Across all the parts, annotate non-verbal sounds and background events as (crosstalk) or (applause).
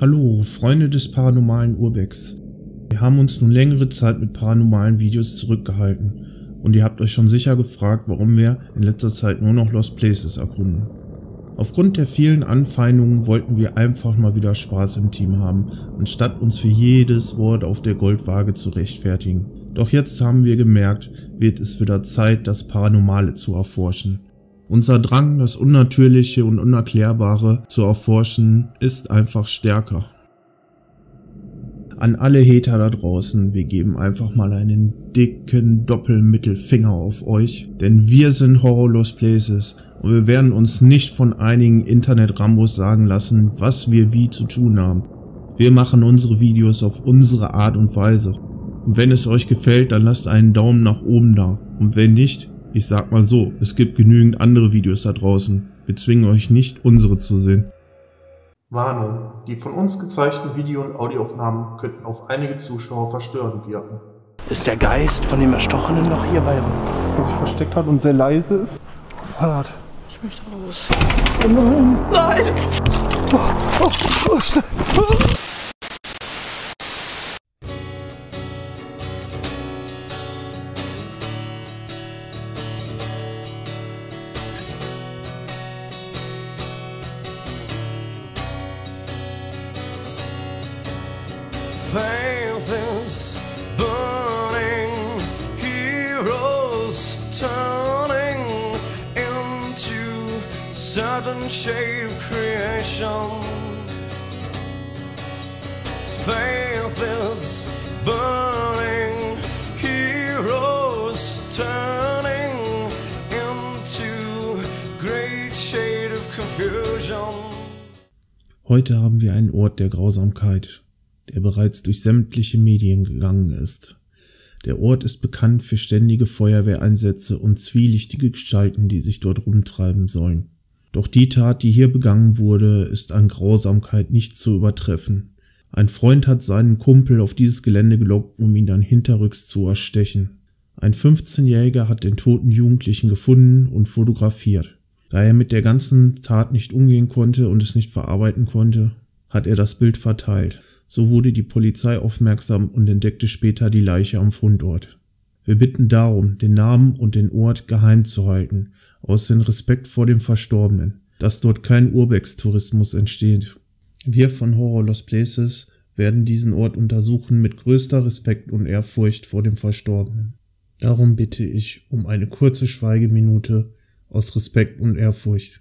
Hallo, Freunde des paranormalen Urbex. Wir haben uns nun längere Zeit mit paranormalen Videos zurückgehalten und ihr habt euch schon sicher gefragt, warum wir in letzter Zeit nur noch Lost Places erkunden. Aufgrund der vielen Anfeindungen wollten wir einfach mal wieder Spaß im Team haben, anstatt uns für jedes Wort auf der Goldwaage zu rechtfertigen. Doch jetzt haben wir gemerkt, wird es wieder Zeit, das Paranormale zu erforschen. Unser Drang, das Unnatürliche und Unerklärbare zu erforschen, ist einfach stärker. An alle Hater da draußen, wir geben einfach mal einen dicken Doppelmittelfinger auf euch, denn wir sind Horrorless Places und wir werden uns nicht von einigen Internet-Rambos sagen lassen, was wir wie zu tun haben. Wir machen unsere Videos auf unsere Art und Weise. Und wenn es euch gefällt, dann lasst einen Daumen nach oben da. Und wenn nicht, ich sag mal so, es gibt genügend andere Videos da draußen. Wir zwingen euch nicht, unsere zu sehen. Warnung. Die von uns gezeigten Video- und Audioaufnahmen könnten auf einige Zuschauer verstörend wirken. Ist der Geist von dem Erstochenen noch hier bei der sich versteckt hat und sehr leise ist? Fahrrad. Ich möchte raus. Oh nein! Nein! Oh, oh, oh, creation. Faith is burning, heroes turning into great shade of confusion. Heute haben wir einen Ort der Grausamkeit, der bereits durch sämtliche Medien gegangen ist. Der Ort ist bekannt für ständige Feuerwehreinsätze und zwielichtige Gestalten, die sich dort rumtreiben sollen. Doch die Tat, die hier begangen wurde, ist an Grausamkeit nicht zu übertreffen. Ein Freund hat seinen Kumpel auf dieses Gelände gelockt, um ihn dann hinterrücks zu erstechen. Ein 15-Jähriger hat den toten Jugendlichen gefunden und fotografiert. Da er mit der ganzen Tat nicht umgehen konnte und es nicht verarbeiten konnte, hat er das Bild verteilt. So wurde die Polizei aufmerksam und entdeckte später die Leiche am Fundort. Wir bitten darum, den Namen und den Ort geheim zu halten, aus dem Respekt vor dem Verstorbenen, dass dort kein Urbex-Tourismus entsteht. Wir von Horror Lost Places werden diesen Ort untersuchen mit größter Respekt und Ehrfurcht vor dem Verstorbenen. Darum bitte ich um eine kurze Schweigeminute aus Respekt und Ehrfurcht.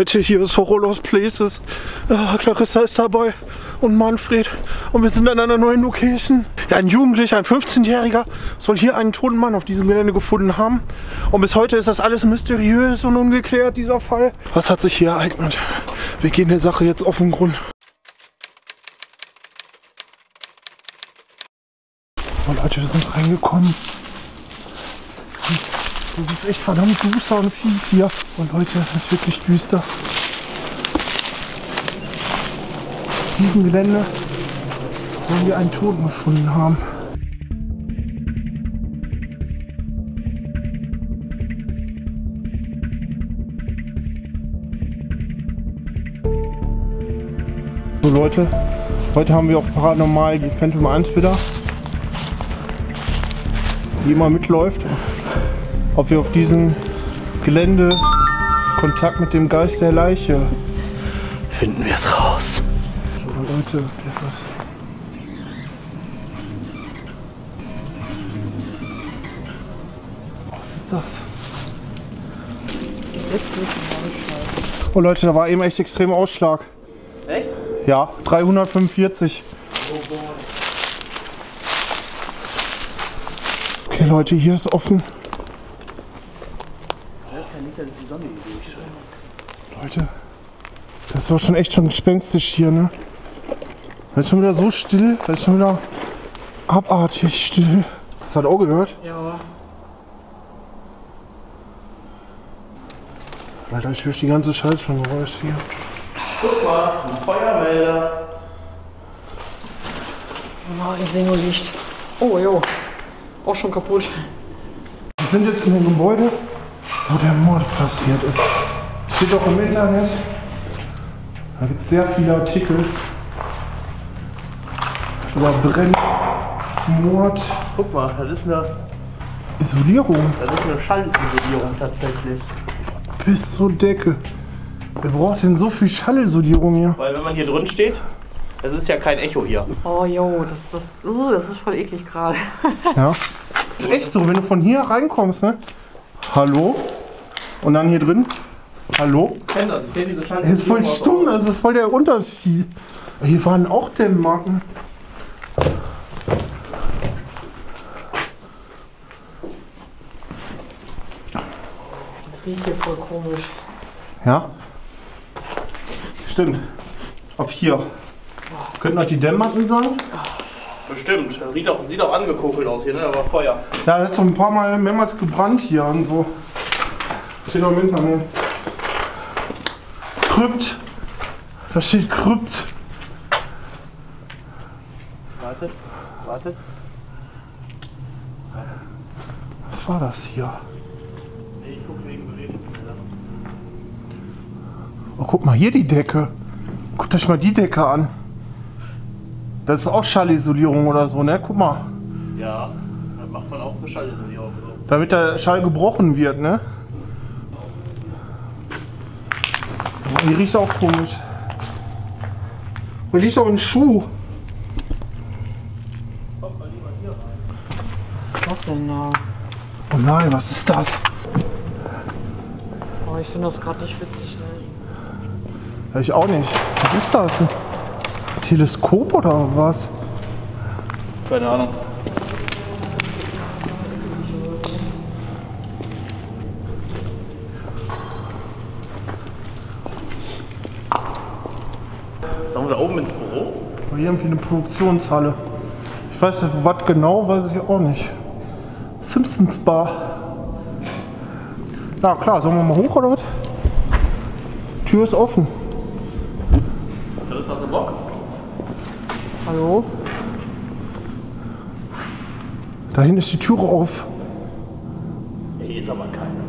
Leute, hier ist Horrorlos Places. Ah, Clarissa ist dabei und Manfred. Und wir sind an einer neuen Location. Ja, ein Jugendlicher, ein 15-Jähriger, soll hier einen toten Mann auf diesem Gelände gefunden haben. Und bis heute ist das alles mysteriös und ungeklärt, dieser Fall. Was hat sich hier ereignet? Wir gehen der Sache jetzt auf den Grund. Oh Leute, wir sind reingekommen. Das ist echt verdammt düster und fies hier. Und Leute, es ist wirklich düster. Auf diesem Gelände sollen wir einen Toten gefunden haben. So Leute, heute haben wir auf Paranormal die Phantom 1 wieder, die immer mitläuft ob wir auf diesem Gelände Kontakt mit dem Geist der Leiche Finden wir es raus. So, Leute, etwas. Was ist das? Oh Leute, da war eben echt extremer Ausschlag. Echt? Ja, 345. Oh boy. Okay, Leute, hier ist offen. Leute, das war schon echt schon gespenstisch hier, ne? Das ist schon wieder so still, das ist schon wieder abartig still. Hast du das auch gehört? Ja. Alter, ich höre die ganze Scheiße schon Geräusch hier. Guck mal, ein Feuermelder. Oh, ich sehe nur Licht. Oh, jo. Auch schon kaputt. Wir sind jetzt in dem Gebäude, wo der Mord passiert ist. Steht auch im Internet. Da gibt es sehr viele Artikel. Über Brennen, Mord, Guck mal, das ist eine, Isolierung das ist eine Schallisolierung tatsächlich. bis zur Decke. Wer braucht denn so viel Schallisolierung hier? Weil wenn man hier drin steht, das ist ja kein Echo hier. Oh, jo, das, das, uh, das ist voll eklig gerade. (laughs) Ja. Das ist echt so, wenn du von hier reinkommst, ne? Hallo? Und dann hier drin? Hallo? Ich kenn das, ich kenn diese Das ist voll stumm, das ist voll der Unterschied. Hier waren auch Dämmmarken. Das riecht hier voll komisch. Ja? Stimmt. Ob hier. Könnten das die Dämmmatten sein? Bestimmt. Das Sieht auch, sieht auch angekokelt aus hier, ne? Da war Feuer. Ja, das hat so ein paar Mal mehrmals gebrannt hier und so. Steht auch im Internet. Krypt. Da steht Krypt. Warte, warte. Was war das hier? Nee, ich guck wegen. Oh, guck mal hier die Decke. Guckt euch mal die Decke an. Das ist auch Schallisolierung oder so, ne? Guck mal. Ja, das macht man auch für Schallisolierung. So. Damit der Schall gebrochen wird, ne? Oh, die riecht auch komisch. Hier liegt auch ein Schuh. Was denn da? Oh nein, was ist das? Oh, ich finde das gerade nicht witzig. Ne? Ich auch nicht. Was ist das? Ein Teleskop oder was? Keine Ahnung. Irgendwie eine Produktionshalle. Ich weiß nicht, was genau, weiß ich auch nicht. Simpsons Bar. Ja klar, sollen wir mal hoch oder was? Tür ist offen. Das ist also Bock. Hallo? Da hinten ist die Türe auf. Hier ist aber keiner.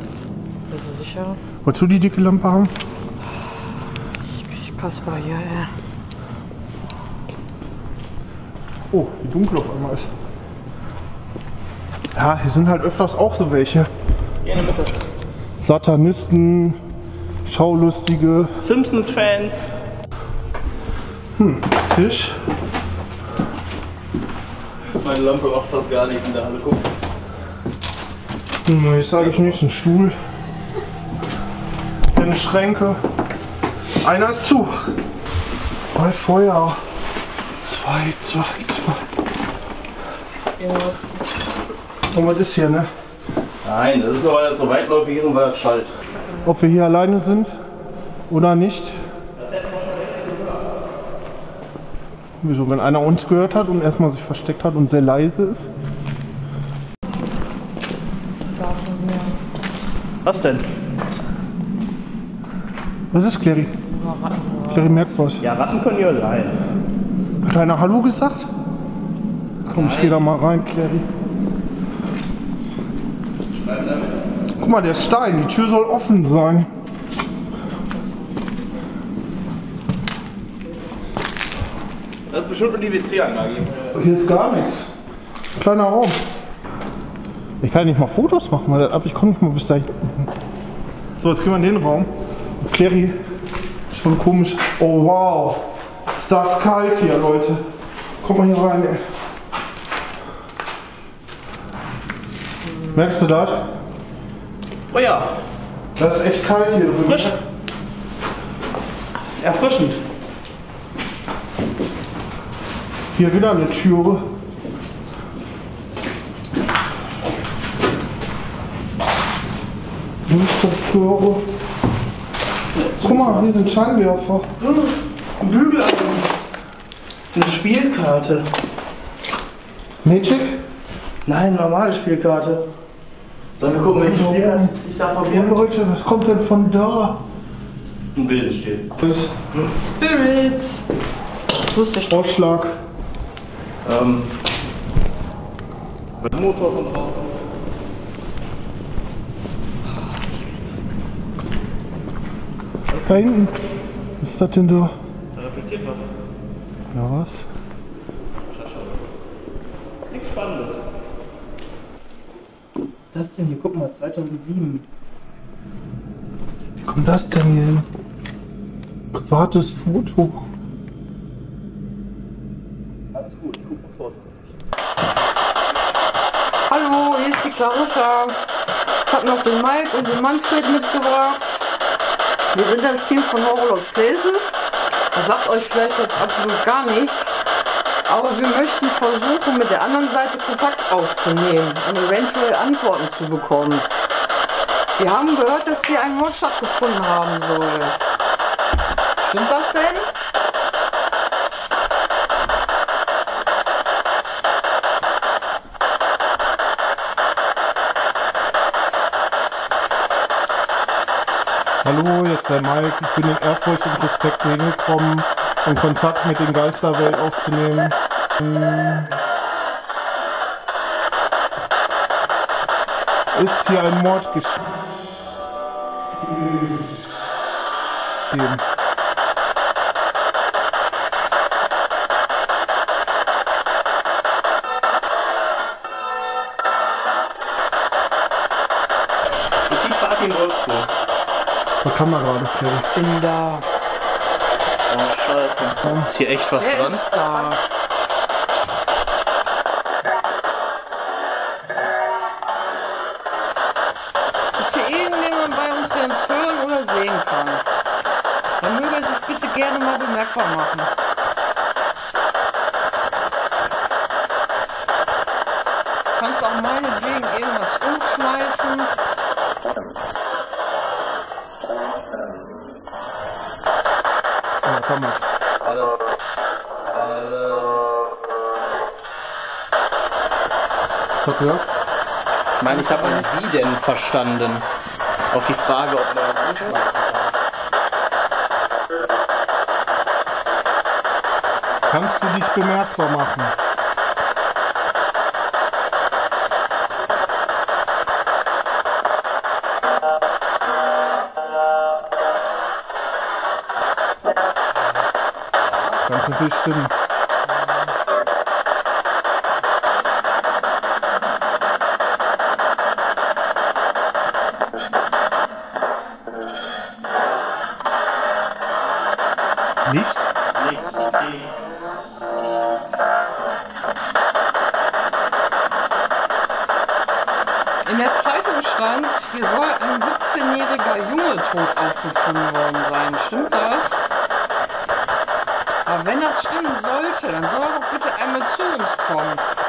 Bist du sicher? Wolltest du die dicke Lampe haben? Ich pass mal hier, ey. Oh, wie dunkel auf einmal ist. Ja, hier sind halt öfters auch so welche. Gerne bitte. Satanisten, Schaulustige, Simpsons-Fans. Tisch. Meine Lampe macht fast gar nichts in der Halle. Guck. Hm, Ich sage ich nicht, ein Stuhl. Eine Schränke. Einer ist zu. Bei Feuer. Zwei, zwei, zwei. Irgendwas ist. Und was ist hier, ne? Nein, das ist nur, weil das so weitläufig ist und weil das schallt. Ob wir hier alleine sind oder nicht. Wieso, wenn einer uns gehört hat und erstmal sich versteckt hat und sehr leise ist? Was denn? Was ist Clary? Clary merkt was. Ja, Ratten können hier sein. Hat einer Hallo gesagt? Komm, ich gehe da mal rein, Clary. Guck mal, der Stein, die Tür soll offen sein. Das ist bestimmt nur die WC-Anlage. Hier ist gar nichts. Kleiner Raum. Ich kann nicht mal Fotos machen, weil ich komme nicht mal bis dahin. So, jetzt gehen wir in den Raum. Clary, schon komisch. Oh wow, ist das kalt hier, Leute. Komm mal hier rein. Merkst du das? Oh ja, Das ist echt kalt hier drin. frisch. Erfrischend. Hier wieder eine Türe. Leuchtstoffröhre. Guck mal, hier sind Scheinwerfer. Ein Bügel. Eine Spielkarte. Magic? Nein, normale Spielkarte. Sollen wir gucken, welche Spielkarte ich da Oh probieren? Leute, was kommt denn von da? Ein Besenstiel. Das ist Spirits. Lustig. Vorschlag. Ähm. Mit Motor von draußen. Da hinten. Was ist das denn da? Was. Ja, was? Nichts Spannendes. Was ist das denn hier? Guck mal, 2007. Wie kommt das denn hier hin? Privates Foto. Alles gut, ich guck mal vor. Hallo, hier ist die Clarissa. Ich habe noch den Mike und den Manfred mitgebracht. Wir sind das Team von Horror Lost Places. Sagt euch vielleicht jetzt absolut gar nichts. Aber wir möchten versuchen, mit der anderen Seite Kontakt aufzunehmen und eventuell Antworten zu bekommen. Wir haben gehört, dass hier ein Mord stattgefunden haben soll. Stimmt das denn? Hallo, jetzt der Mike. Ich bin in Ehrfurcht und Respekt hingekommen, um Kontakt mit den Geisterwelt aufzunehmen. Hm. Ist hier ein Mord geschehen? In Wolfsburg? Da kann man gerade stellen. Bin da. Oh, scheiße. Ist hier echt was Wer dran? ist da? Ist hier irgendjemand bei uns, der uns hören oder sehen kann? Dann möge er sich bitte gerne mal bemerkbar machen. Kannst auch meinetwegen irgendwas umschmeißen. Kann man. Alles. Alles. Was hat gehört? Ich meine, ich habe ein Wie denn verstanden. Auf die Frage, ob man kann. Kannst du dich bemerkbar machen? Kann natürlich zu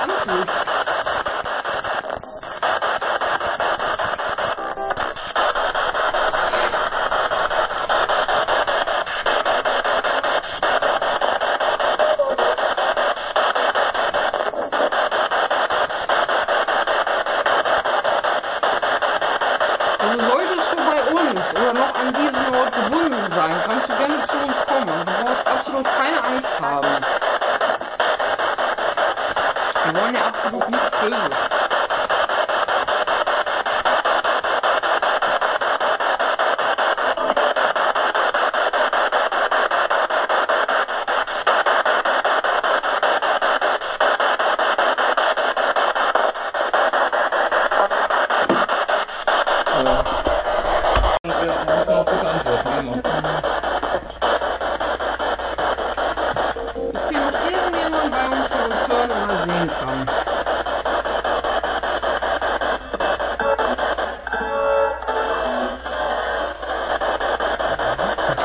Thank you. Absolut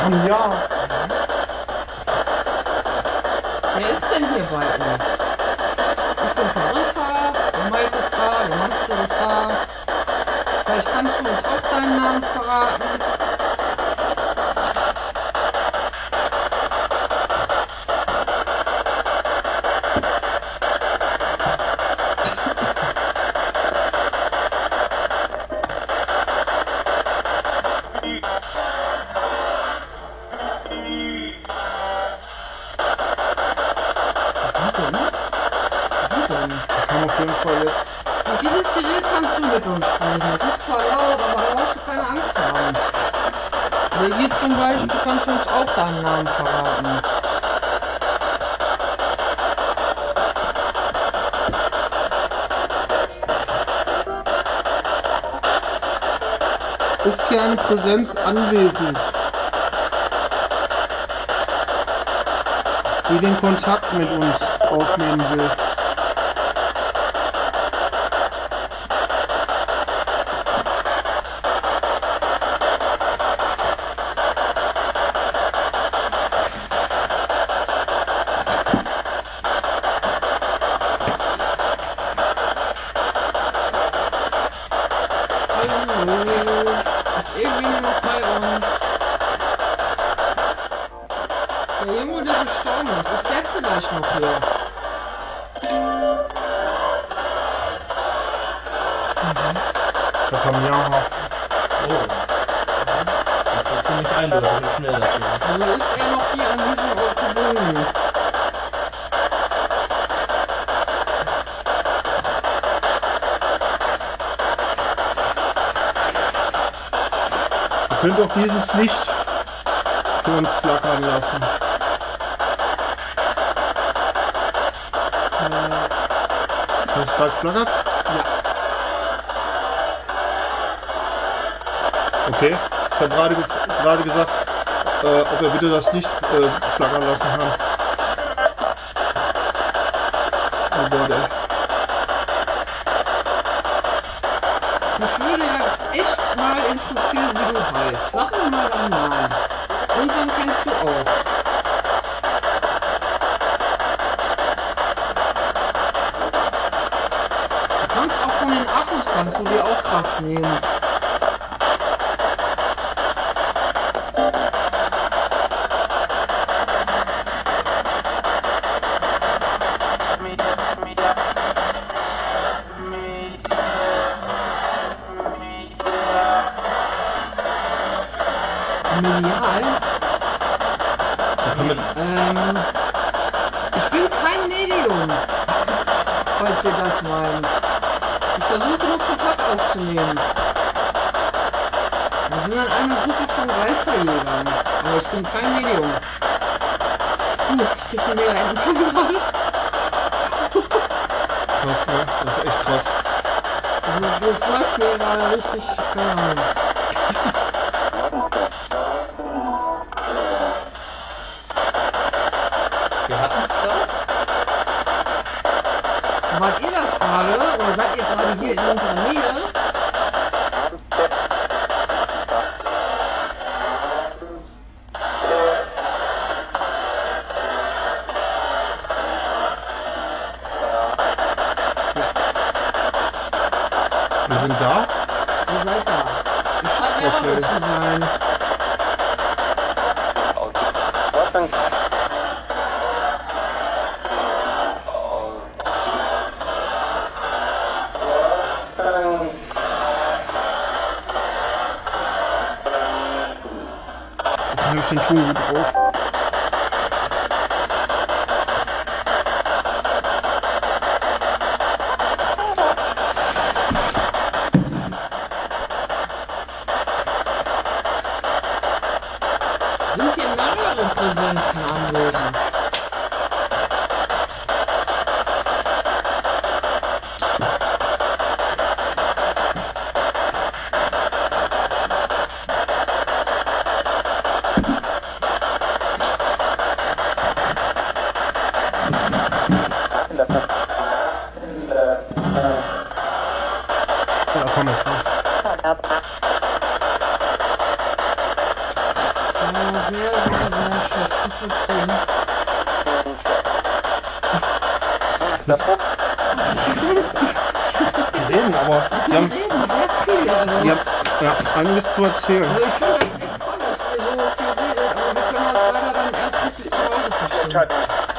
Ja. Wer ist denn hier bei uns? Ich bin Carissa, der Mike ist da, der Manfred ist da. Vielleicht kannst du uns auch deinen Namen verraten. Kann auf jeden Fall jetzt. Durch dieses Gerät kannst du mit uns sprechen. Es ist zwar laut, aber da brauchst du keine Angst haben. Oder hier zum Beispiel kannst du uns auch deinen Namen verraten. Ist hier eine Präsenz anwesend, die den Kontakt mit uns aufnehmen will? Irgendwie noch bei uns? Der Junge, der gestorben ist, ist der vielleicht noch hier? Da kam ja. Das war ziemlich eindeutig, wie schnell das ging. Also ist er noch hier an diesem Ort gebunden? Könnt auch dieses Licht für uns flackern lassen. Äh, das gerade flackert? Ja. Okay. Ich habe gerade ge gerade gesagt, äh, ob er bitte das Licht äh, flackern lassen kann. Oh Gott, ey. Mich würde ja mal interessieren, wie du heißt. Sag mir mal deinen Namen. Unseren kennst du auch. Du kannst auch von den Akkus kannst du dir auch Kraft nehmen. Medial? Ähm, ich bin kein Medium, falls ihr das meint. Ich versuche nur Kontakt aufzunehmen. Wir sind an einer Gruppe von Geisterjägern, aber ich bin kein Medium. Ich krieg mir einen gerade. Krass, ne? Das ist echt krass. Also, das läuft mir gerade richtig, keine Ahnung. Wart ihr das gerade? Oder seid ihr gerade hier in unserer Nähe? Wir sind da. Ihr seid da. Ich scheint mehrere Okay. zu sein. Jetzt Ja, komm jetzt. komm. sehr, sehr, sehr schlecht zu verstehen. Die reden, aber Sie die haben, reden sehr viel. Also, die haben ja, einiges zu erzählen. also ich finde das echt toll, dass ihr so viel redet, aber wir können das leider dann erst richtig zu Hause verstehen.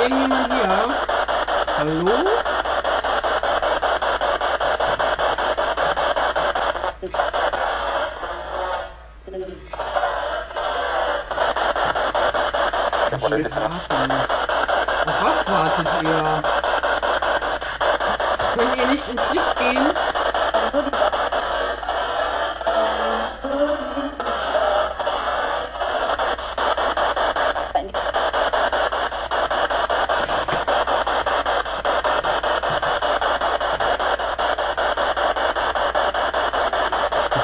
Irgendjemand hier? Hallo? Ich will warten. Auf was wartet ihr? Könnt ihr nicht ins Licht gehen?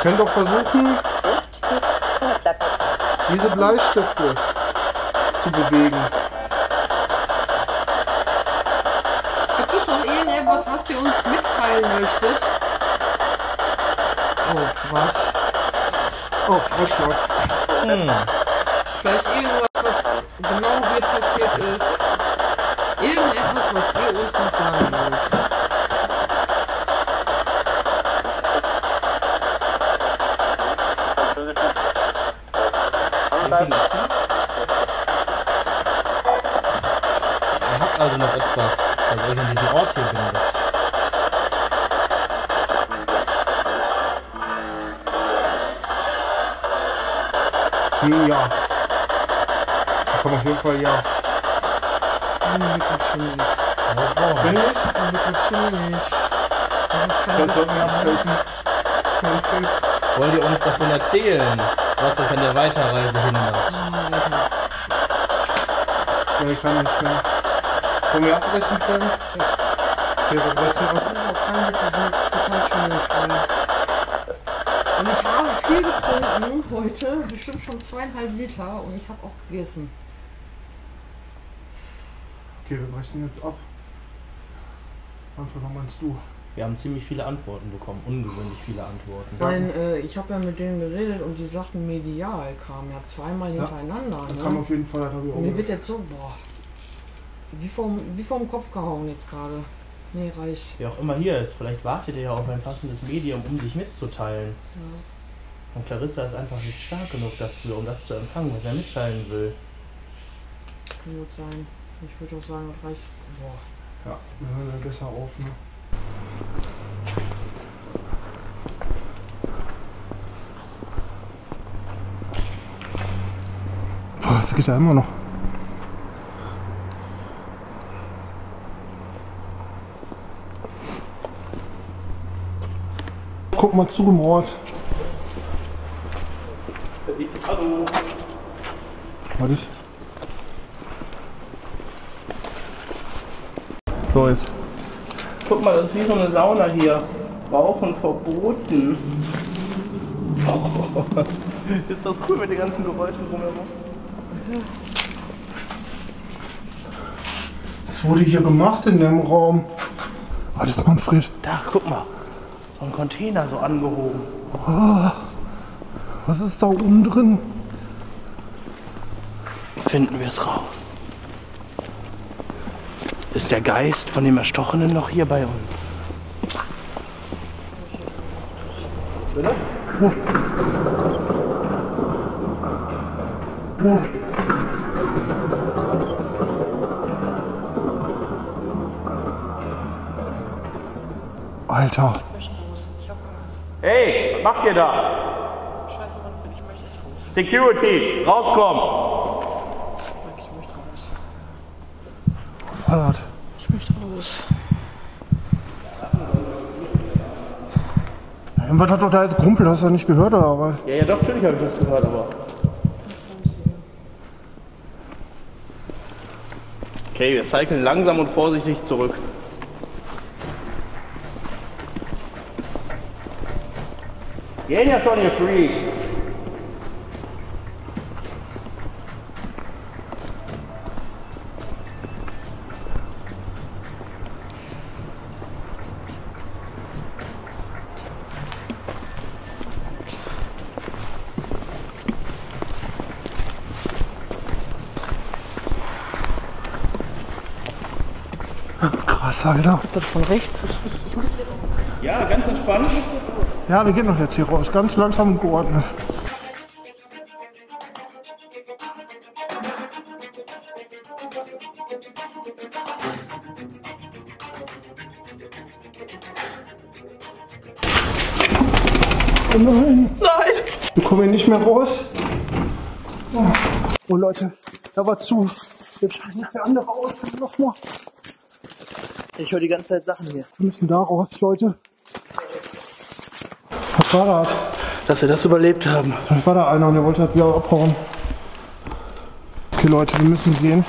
Können doch versuchen, diese Bleistifte zu bewegen. Gibt es noch irgendetwas, was ihr uns mitteilen möchtet? Oh, was? Oh, Ausschlag. Vielleicht irgendwas, was genau hier passiert ist. Irgendetwas, was ihr uns noch sagen wollt. Er hat also noch etwas, was euch an diesen Ort hier bindet. Hm, ja. Da kommt auf jeden Fall ja. Wenn nicht, dann sollten wir abhelfen. Wollt ihr uns davon erzählen, was euch an der Weiterreise hindert? Ja, ich kann nicht mehr. Wollen wir abbrechen können? Okay, wir brechen ab. Und ich habe viel getrunken heute, bestimmt schon zweieinhalb Liter und ich habe auch gegessen. Okay, wir brechen jetzt ab. Einfach, was meinst du? Wir haben ziemlich viele Antworten bekommen, ungewöhnlich viele Antworten. Nein, äh, ich habe ja mit denen geredet und die Sachen medial kamen ja zweimal Ja, hintereinander. Das ne? kam auf jeden Fall, das habe ich auch Und mir wird jetzt so, boah, wie vom, wie vom Kopf gehauen jetzt gerade. Nee, reicht. Wer auch immer hier ist, vielleicht wartet ihr ja auf ein passendes Medium, um sich mitzuteilen. Und Clarissa ist einfach nicht stark genug dafür, um das zu empfangen, was er mitteilen will. Kann gut sein. Ich würde auch sagen, das reicht. Boah. Ja, wir hören dann besser auf, ne? Geht ja immer noch. Guck mal zu im Ort. Hallo. Was ist? So, jetzt. Guck mal, das ist wie so eine Sauna hier. Rauchen verboten. (laughs) Ist das cool mit den ganzen Geräuschen drumherum? Was wurde hier gemacht in dem Raum? Was ist Manfred? Da, guck mal. So ein Container so angehoben. Was ist da oben drin? Finden wir es raus. Ist der Geist von dem Erstochenen noch hier bei uns? Alter. Hey, was macht ihr da? Security, rauskommen! Fahrrad. Irgendwas hat doch da jetzt gerumpelt, hast du das nicht gehört oder was? Ja, ja, doch, natürlich habe ich das gehört, aber. Okay, wir cyclen langsam und vorsichtig zurück. Vieni Antonio free. Krass, Alter. Von rechts. Ich, ich muss wieder raus. Ja, ganz entspannt. Ja, wir gehen doch jetzt hier raus. Ganz langsam und geordnet. Oh nein! Nein! Wir kommen hier nicht mehr raus. Oh, Leute, da war zu. Jetzt sieht der andere aus. Nochmal. Ich höre die ganze Zeit Sachen hier. Wir müssen da raus, Leute. Das? Dass wir das überlebt haben. Vielleicht war da einer und der wollte halt wieder abhauen. Okay, Leute, wir müssen gehen.